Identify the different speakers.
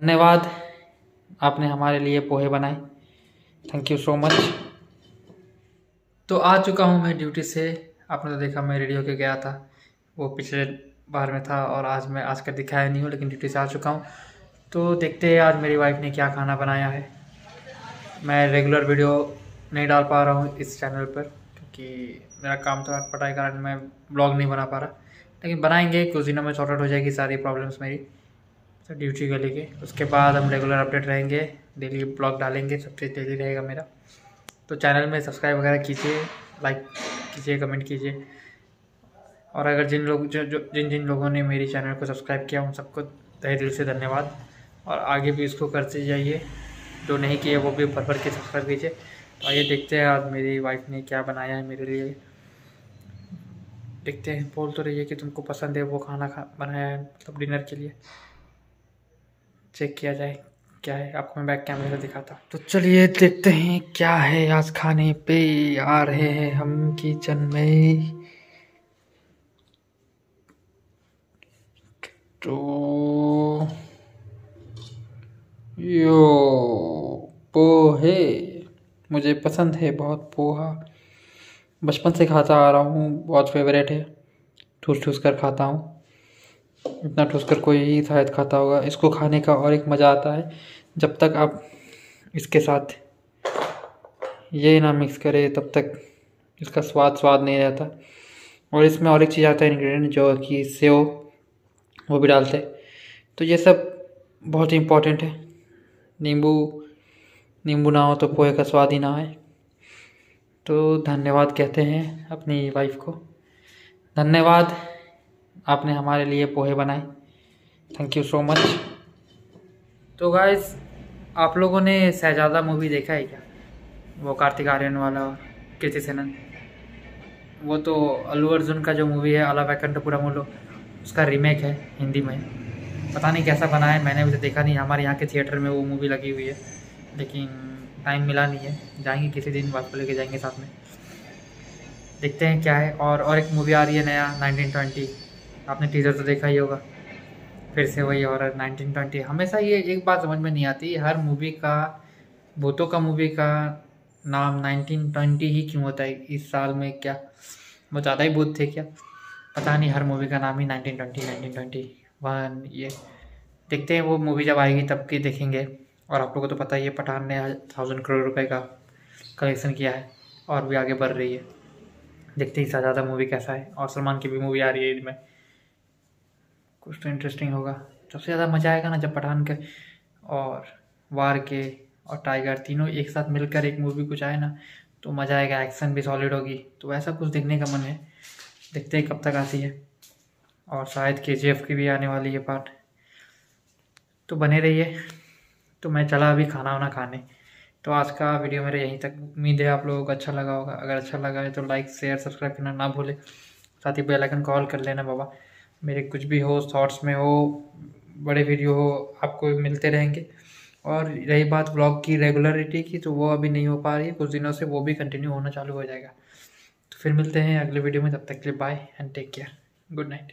Speaker 1: धन्यवाद। आपने हमारे लिए पोहे बनाए। थैंक यू सो मच तो आ चुका हूँ मैं ड्यूटी से। आपने तो देखा मैं रेडियो के गया था। वो पिछले बार में था और आज मैं, आज का दिखाया नहीं हूँ, लेकिन ड्यूटी से आ चुका हूँ। तो देखते हैं आज मेरी वाइफ ने क्या खाना बनाया है। मैं रेगुलर वीडियो नहीं डाल पा रहा हूँ इस चैनल पर, क्योंकि मेरा काम थोड़ा पढ़ाई कारण मैं ब्लॉग नहीं बना पा रहा। लेकिन बनाएँगे कुछ दिनों में सॉर्ट आउट हो जाएगी सारी प्रॉब्लम्स मेरी। तो ड्यूटी को लेके। उसके बाद हम रेगुलर अपडेट रहेंगे। डेली ब्लॉग डालेंगे। सब चीज़ डेली रहेगा मेरा। तो चैनल में सब्सक्राइब वगैरह कीजिए। लाइक कीजिए कमेंट कीजिए। और अगर जिन लोग जो, जो जिन जिन लोगों ने मेरी चैनल को सब्सक्राइब किया उन सबको तहे दिल से धन्यवाद। और आगे भी इसको करते जाइए। जो नहीं किए वो भी भर भर के सब्सक्राइब कीजिए। तो आइए देखते हैं आज मेरी वाइफ ने क्या बनाया है मेरे लिए। देखते हैं। बोल तो रही है कि तुमको पसंद है वो खाना खा बनाया है मतलब डिनर के लिए। चेक किया जाए, क्या है? आपको मैं बैक कैमरे से दिखाता हूँ। तो चलिए देखते हैं क्या है आज खाने पे आ रहे हैं हम किचन में। तो यो, पोहे। मुझे पसंद है बहुत पोहा। बचपन से खाता आ रहा हूँ, बहुत फेवरेट है। ठूस ठूस कर खाता हूँ। इतना ठूस कर कोई शायद खाता होगा। इसको खाने का और एक मज़ा आता है। जब तक आप इसके साथ ये ना मिक्स करें, तब तक इसका स्वाद स्वाद नहीं रहता। और इसमें और एक चीज़ आता है इंग्रेडिएंट जो कि सेव, वो भी डालते हैं। तो ये सब बहुत ही इम्पोर्टेंट है। नींबू नींबू ना हो तो पोहे का स्वाद ही ना आए। तो धन्यवाद कहते हैं अपनी वाइफ को। धन्यवाद। आपने हमारे लिए पोहे बनाए। थैंक यू सो मच तो गाइस आप लोगों ने शहजादा मूवी देखा है क्या? वो कार्तिक आर्यन वाला, कृति सेनन। वो तो अल्लू अर्जुन का जो मूवी है अला वैकंठपुरा मोलो उसका रीमेक है हिंदी में। पता नहीं कैसा बना है, मैंने उसे तो देखा नहीं। हमारे यहाँ के थिएटर में वो मूवी लगी हुई है, लेकिन टाइम मिला नहीं है। जाएँगे किसी दिन, बात को लेके जाएँगे साथ में। देखते हैं क्या है। और और एक मूवी आ रही है नया 1920 आपने टीज़र तो देखा ही होगा। फिर से वही और 1920 हमेशा ये एक बात समझ में नहीं आती, हर मूवी का, भूतों का मूवी का नाम 1920 ही क्यों होता है? इस साल में क्या? वो ज़्यादा ही भूत थे क्या? पता नहीं, हर मूवी का नाम ही 1920 1920 वन ये। देखते हैं वो मूवी जब आएगी तब की देखेंगे। और आप लोगों को तो पता ही है, पठान ने थाउज़ेंड करोड़ रुपए का कलेक्शन किया है और भी आगे बढ़ रही है। देखते ही ज़्यादा मूवी कैसा है। और सलमान की भी मूवी आ रही है इसमें कुछ तो इंटरेस्टिंग होगा। सबसे ज़्यादा मज़ा आएगा ना जब पठान के और वार के और टाइगर तीनों एक साथ मिलकर एक मूवी कुछ आए ना तो मज़ा आएगा एक्शन भी सॉलिड होगी। तो ऐसा कुछ देखने का मन है। देखते हैं कब तक आती है। और शायद के जी एफ़ की भी आने वाली है पार्ट तो बने रहिए। तो मैं चला अभी खाना वाना खाने। तो आज का वीडियो मेरा यहीं तक। उम्मीद है आप लोगों को अच्छा लगा होगा। अगर अच्छा लगा है तो लाइक शेयर सब्सक्राइब करना ना भूले। साथ ही बेल आइकन कॉल कर लेना बाबा। मेरे कुछ भी हो शॉर्ट्स में हो, बड़े वीडियो हो, आपको मिलते रहेंगे। और रही बात ब्लॉग की रेगुलरिटी की तो वो अभी नहीं हो पा रही है। कुछ दिनों से वो भी कंटिन्यू होना चालू हो जाएगा। तो फिर मिलते हैं अगले वीडियो में, तब तक के लिए bye and take care good night